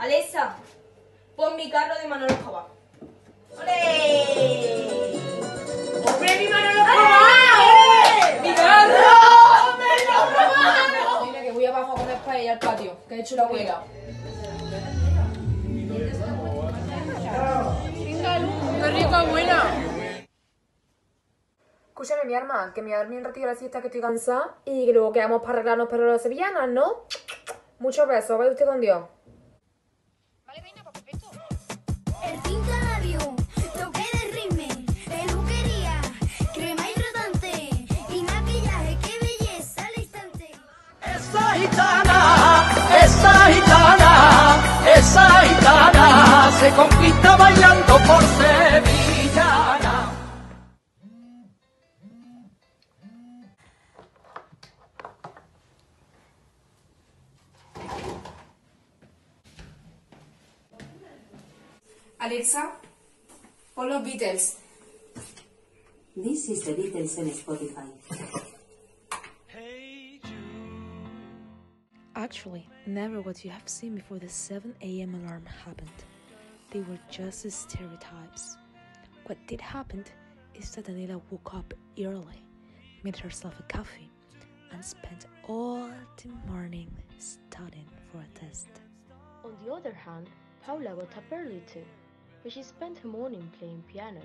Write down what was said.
Alexa, pon mi carro de Manolo Escobar. ¡Ole! ¡Hombre, mi Manolo Escobar! ¡Mi carro! ¡Me lo han robado! Mira que voy abajo a comer paella al patio, que ha hecho la abuela. ¡Qué rico, abuela! Escúchame, mi arma, que me voy a dormir un ratito la siesta que estoy cansada y que luego quedamos para arreglarnos para las sevillanas, ¿no? Muchos besos, vaya usted con Dios. El tintalabio, toque de ritme, peluquería, crema hidratante y maquillaje, qué belleza al instante. Esa gitana, esa gitana, esa gitana se conquista bailando por sevillana. Alexa, follow Beatles. This is the Beatles en Spotify. Actually, never what you have seen before the 7 a.m. alarm happened. They were just stereotypes. What did happen is that Daniela woke up early, made herself a coffee, and spent all the morning studying for a test. On the other hand, Paula got up early too, but she spent her morning playing piano